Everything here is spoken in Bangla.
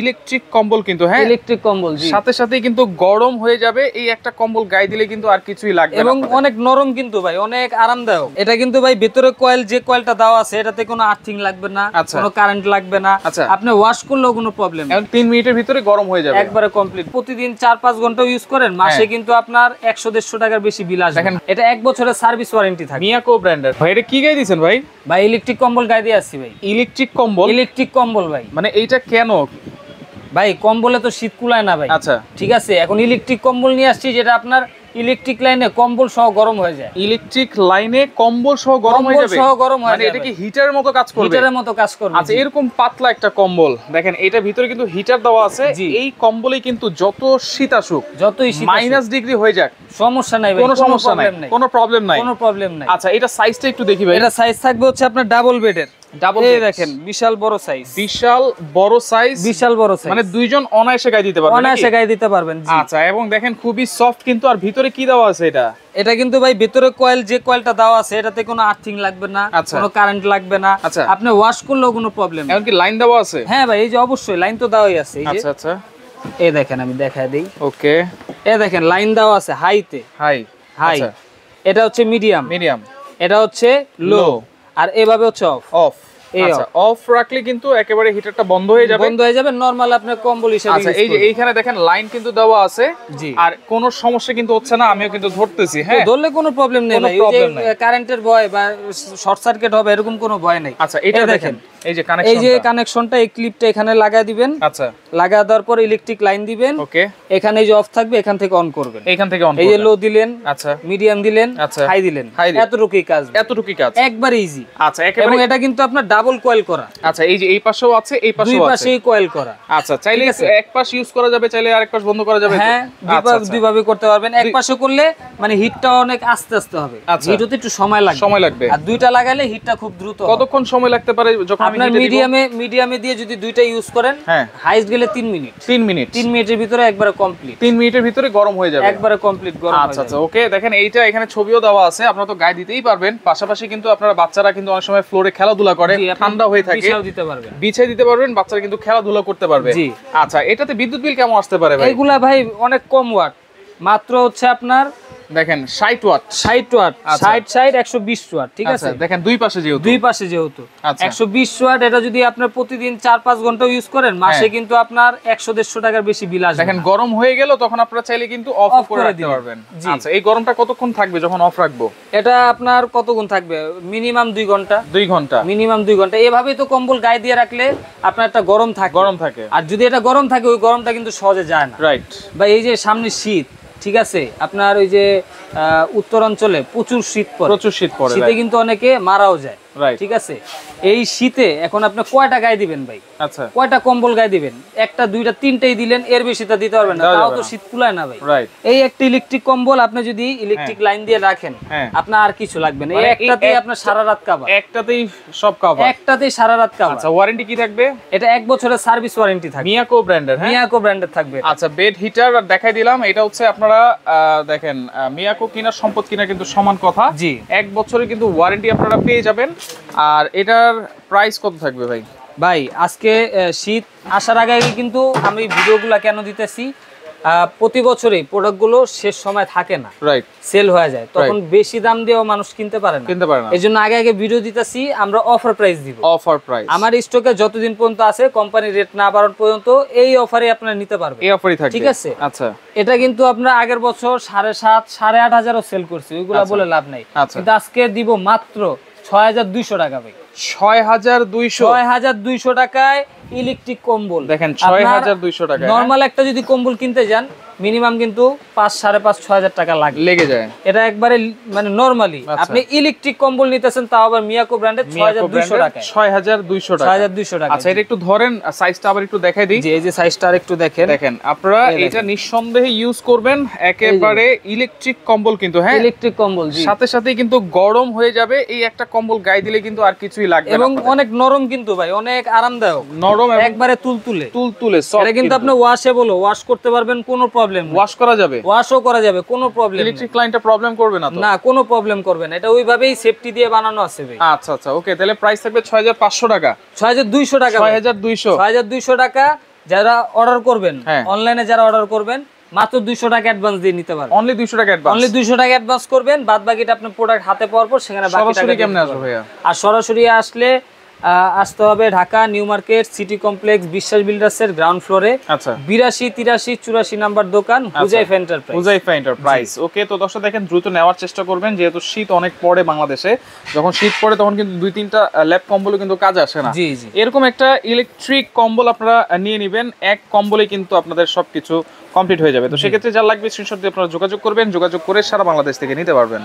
ইলেকট্রিক কম্বল কিন্তু হ্যাঁ? ইলেকট্রিক কম্বল সাথে সাথে কিন্তু গরম হয়ে যাবে এই একটা কম্বল গায়ে দিলে কিন্তু আর কিছুই লাগবে এবং অনেক নরম কিন্তু ভাই অনেক আরামদায়ক। এটা কিন্তু ভাই ভেতরে কয়েল যে কয়েলটা দেওয়া আছে এটাতে কোনো আর্থিং লাগবে না আচ্ছা। কোনো কারেন্ট লাগবে না। আচ্ছা। আপনি ওয়াশ করলেও কোনো প্রবলেম এখন তিন মিনিটের ভিতরে গরম হয়ে যাবে। একবারে কমপ্লিট প্রতিদিন চার পাঁচ ঘণ্টা ইউজ করেন মাসে হ্যাঁ। কিন্তু আপনার একশো দেড়শো টাকার বেশি বিল আসবে দেখেন। এটা এক বছরের সার্ভিস ওয়ারেন্টি থাকে। মিয়াকো ব্র্যান্ডের। ভাই এটা কি গায়ে দিয়েছেন ভাই? ভাই ইলেকট্রিক কম্বল গায়ে দিয়ে আসছি ভাই। ইলেকট্রিক কম্বল? ইলেকট্রিক কম্বল ভাই। মানে এইটা কেন? ভাই কম্বলে তো শীত কুলায় না ভাই। আচ্ছা। ঠিক আছে এখন ইলেকট্রিক কম্বল নিয়ে আসছি যেটা আপনার ইলেকট্রিক লাইনে কম্বল সহ গরম হয়ে যায়। ইলেকট্রিক লাইনে কম্বল সহ গরম হয়ে যাবে? সহ গরম হয়ে মানে এটা কি হিটারের মতো কাজ করবে? হিটারের মতো কাজ করবে। আচ্ছা এরকম পাতলা একটা কম্বল। দেখেন এটা ভিতরে কিন্তু হিটার দেওয়া আছে। এই কম্বলে কিন্তু যত শীত আসুক যতই শীত মাইনাস ডিগ্রি হয়ে যাক। সমস্যা নাই কোনো সমস্যা নাই কোনো প্রবলেম নাই। কোনো প্রবলেম নাই। আচ্ছা এটা সাইজটা একটু দেখি ভাই। এটা সাইজ থাকবে হচ্ছে আপনার ডাবল বেডের ডাবল এই দেখেন বিশাল বড় সাইজ বিশাল বড় সাইজ বিশাল বড় সাইজ মানে দুইজন অনায়াসে গায়ে দিতে পারবে অনায়াসে? গায়ে দিতে পারবেন আচ্ছা এবং দেখেন খুবই সফট কিন্তু আর ভিতরে কি দেওয়া আছে এটা? এটা কিন্তু ভাই ভেতরে কয়েল যে কয়েলটা দেওয়া আছে এটাতে কোনো আর্থিং লাগবে না আচ্ছা। কোনো কারেন্ট লাগবে না। আচ্ছা। আপনি ওয়াশ করলেও কোনো প্রবলেম এখন কি লাইন দেওয়া আছে? হ্যাঁ ভাই এই যে অবশ্যই লাইন তো দেওয়াই আছে এই যে। আচ্ছা আচ্ছা। এই দেখেন আমি দেখায় দেই। ওকে এই দেখেন লাইন দেওয়া আছে হাইতে হাই হাই এটা হচ্ছে মিডিয়াম মিডিয়াম এটা হচ্ছে লো আর এভাবে হচ্ছে অফ অফ আচ্ছা অফ রাখলে কিন্তু একেবারে হিটারটা বন্ধ হয়ে যাবে। বন্ধ হয়ে যাবে নরমাল আপনার কম্বল হিসেবে আচ্ছা এই যে এইখানে দেখেন লাইন কিন্তু দেওয়া আছে। জি। আর কোনো সমস্যা কিন্তু হচ্ছে না আমিও কিন্তু ধরতেছি হ্যাঁ? ধরলে কোনো প্রবলেম নেই ভাই কারেন্টের ভয় বা শর্ট সার্কিট হবে এরকম কোনো ভয় নেই। আচ্ছা এটা দেখেন। এই যে এই যে কানেকশনটা এই ক্লিপটা এখানে লাগায় দিবেন। আচ্ছা। লাগা দেওয়ার পর ইলেকট্রিক লাইন দিবেন। ওকে এখানে যে অফ থাকবে এখান থেকে অন করবেন। এইখান থেকে অন এই যে লো দিলেন আচ্ছা। মিডিয়াম দিলেন আচ্ছা। হাই দিলেন। এতটুকুই কাজ। এতটুকুই কাজ। একবার ইজি আচ্ছা এবং এটা কিন্তু আপনার ডাবল কয়েল করা। আচ্ছা এই যে এই পাশেও আছে এই পাশেও আছে। পাশেই কয়েল করা। আচ্ছা চাইলে এক পাশ ইউজ করা যাবে চাইলে আরেক পাশ বন্ধ করা যাবে। হ্যাঁ আচ্ছা, আচ্ছা। করতে পারবেন। এক পাশে করলে মানে হিটটা অনেক আস্তে আস্তে হবে। আচ্ছা। হিট হতে একটু সময় লাগবে। সময় লাগবে। আর দুইটা লাগালে হিটটা খুব দ্রুত। কতক্ষণ সময় লাগতে পারে যখন আপনার? মিডিয়ামে মিডিয়ামে দিয়ে যদি দুইটা ইউজ করেন হ্যাঁ। হাইস্ট গেলে তিন মিনিট তিন মিনিট তিন মিনিটের ভিতরে একবারে কমপ্লিট তিন মিনিটের ভিতরে গরম হয়ে যাবে। একবারে কমপ্লিট গরম হয়ে আচ্ছা আচ্ছা ওকে দেখেন এইটা এখানে ছবিও দেওয়া আছে আপনারা তো গায়ে দিতেই পারবেন। পাশাপাশি কিন্তু আপনারা বাচ্চারা কিন্তু অনেক সময় ফ্লোরে খেলাধুলা করে ঠান্ডা হয়ে থাকে। বিছাও দিতে পারবেন। বিছিয়ে দিতে পারবেন বাচ্চারা কিন্তু খেলাধুলা করতে পারবে। জি। আচ্ছা এটাতে বিদ্যুৎ বিল কেমন আসতে পারে ভাই? এইগুলা ভাই অনেক কম ওয়াট মাত্র হচ্ছে আপনার দেখেন 60 ওয়াট। ষাট ওয়াট আচ্ছা। ষাট ষাট একশো বিশ ওয়াট ঠিক আছে? আচ্ছা দেখেন দুই পাশে যেহেতু। দুই পাশে যেহেতু। আচ্ছা। একশো বিশ ওয়াট এটা যদি আপনার প্রতিদিন চার পাঁচ ঘণ্টা ইউজ করেন মাসে হ্যাঁ। কিন্তু আপনার একশো দেড়শো টাকার বেশি বিল আসবে দেখেন গরম হয়ে গেল তখন আপনারা চাইলে কিন্তু অফ করে রাখতে পারবেন। আচ্ছা এই গরমটা কতক্ষণ থাকবে যখন অফ রাখব? এটা আপনার কত গুণ থাকবে? মিনিমাম দুই ঘণ্টা। দুই ঘণ্টা। মিনিমাম দুই ঘণ্টা। এভাবেই তো কম্বল গায়ে দিয়ে রাখলে আপনার একটা গরম থাকে। গরম থাকে। আর যদি এটা গরম থাকে ওই গরমটা কিন্তু সহজে যায় না। রাইট বা এই যে সামনে শীত ঠিক আছে? আপনার ওই যে আহ, উত্তর অঞ্চলে প্রচুর শীত পড়ে। প্রচুর শীত পড়ে শীতে কিন্তু অনেকে মারাও যায়। ঠিক আছে? এই শীতে এখন আপনি কয়টা গায়ে দিবেন ভাই? আচ্ছা। কয়টা কম্বল গায়ে দিবেন? একটা দুইটা তিনটাই দিলেন এর বেশি তা দিতে পারবেন না। তাও তো শীত কুলায় না ভাই। রাইট এই একটা ইলেকট্রিক কম্বল আপনি যদি ইলেকট্রিক লাইন দিয়ে রাখেন হ্যাঁ। আপনার আর কিছু লাগবে না। মানে একটাতেই এক- আপনার সারা রাত কাবার একটাতেই সব কভার একটাতেই সারা রাত কাবার আচ্ছা ওয়ারেন্টি কি থাকবে? এটা এক বছরের সার্ভিস ওয়ারেন্টি থাকবে। মিয়াকো ব্র্যান্ডের হ্যাঁ? মিয়াকো ব্র্যান্ডের থাকবে আচ্ছা বেড হিটার আর দেখাই দিলাম। এটা হচ্ছে আপনারা দেখেন মিয়াকো কিনা সম্পদ কিনা কিন্তু সমান কথা। জি। এক বছরের কিন্তু ওয়ারেন্টি আপনারা পেয়ে যাবেন। আর এটার প্রাইস কত থাকবে ভাই? ভাই আজকে শীত আসার আগে আগে কিন্তু আমি ভিডিওগুলো কেন দিতেছি? প্রতি বছরই প্রোডাক্টগুলো শেষ সময় থাকে না। রাইট সেল হয়ে যায়। তখন বেশি দাম দিয়েও মানুষ কিনতে পারে না। কিনতে পারে না। এই জন্য আগে আগে ভিডিও দিতেছি আমরা অফার প্রাইস দিব। অফার প্রাইস আমার স্টকে যতদিন পর্যন্ত আছে কোম্পানির রেট না বাড়ানো পর্যন্ত এই অফারে আপনারা নিতে পারবেন। এই অফারই থাকবে। ঠিক আছে। আচ্ছা। এটা কিন্তু আমরা আগের বছর সাড়ে সাত সাড়ে আট হাজারও সেল করছি। ওইগুলা বলে লাভ নাই। আচ্ছা। কিন্তু আজকে দিব মাত্র ছয় হাজার দুইশো টাকা ভাই। ছয় হাজার দুইশো? ছয় হাজার দুইশো টাকায় ইলেকট্রিক কম্বল। দেখেন ছয় হাজার দুইশো টাকা নরমাল নর্মাল একটা যদি কম্বল কিনতে যান মিনিমাম কিন্তু পাঁচ সাড়ে পাঁচ ছয় হাজার টাকা লাগে। লেগে যায়। এটা একবারে মানে নর্মালি আচ্ছা। আপনি ইলেকট্রিক কম্বল নিতেছেন তাও আবার মিয়াকো ব্র্যান্ডের ছয় হাজার দুইশো টাকা ছয় হাজার দুইশো ছয় টাকা হাজার দুইশো টাকা আচ্ছা এটা একটু ধরেন সাইজটা আবার একটু দেখাই দিই। যে এই যে সাইজটা আর একটু দেখেন। দেখেন আপনারা এটা নিঃসন্দেহে ইউজ করবেন একেবারে ইলেকট্রিক কম্বল কিন্তু হ্যাঁ? ইলেকট্রিক কম্বল জি। সাথে সাথে কিন্তু গরম হয়ে যাবে এই একটা কম্বল গায়ে দিলে কিন্তু আর কিছুই লাগবে এবং অনেক নরম কিন্তু ভাই অনেক আরামদায়ক। নরম একবারে তুলতুলে। তুলতুলে এটা কিন্তু আপনি ওয়াশেবল ওয়াশ করতে পারবেন কোনো প্রবলেম ওয়াশ করা যাবে? ওয়াশও করা যাবে কোনো প্রবলেম ইলেকট্রিক লাইনটা প্রবলেম করবে না তো? না কোনো প্রবলেম করবে না। এটা ওইভাবেই সেফটি দিয়ে বানানো আছে ভাই। আচ্ছা আচ্ছা ওকে তাহলে প্রাইস থাকবে ছয় হাজার পাঁচশো টাকা। ছয় হাজার দুইশো টাকা ছয় হাজার দুইশো। ছয় হাজার দুইশো টাকা যারা অর্ডার করবেন হ্যাঁ। অনলাইনে যারা অর্ডার করবেন মাত্র দুইশো টাকা অ্যাডভান্স দিয়ে নিতে পারবেন। অনলি দুইশো টাকা অ্যাডভান্স অনলি দুইশো টাকা অ্যাডভান্স করবেন বাদ বাকিটা আপনার প্রোডাক্ট হাতে পাওয়ার পর সেখানে বাকি টাকা সরাসরি কেমনে আসবে আর সরাসরি আসলে আসতে হবে Dhaka new market city complex Biswas বিল্ডার্সের ground ফ্লোরে আচ্ছা। বিরাশি তিরাশি চুরাশি নাম্বার দোকান Huzaif enterprise Huzaifa enterprise okay তো দর্শক দেখেন দ্রুত নেওয়ার চেষ্টা করবেন যেহেতু শীত অনেক পড়ে বাংলাদেশে। যখন শীত পড়ে তখন কিন্তু দুই তিনটা ল্যাপ কম্বলও কিন্তু কাজ আসে না। জি জি। এরকম একটা ইলেকট্রিক কম্বল আপনারা নিয়ে নেবেন। এক কম্বলে কিন্তু আপনাদের সবকিছু কমপ্লিট হয়ে যাবে। তো সেক্ষেত্রে যা লাগবে স্ক্রিনশট দিয়ে আপনারা যোগাযোগ করবেন। যোগাযোগ করে সারা বাংলাদেশ থেকে নিতে পারবেন।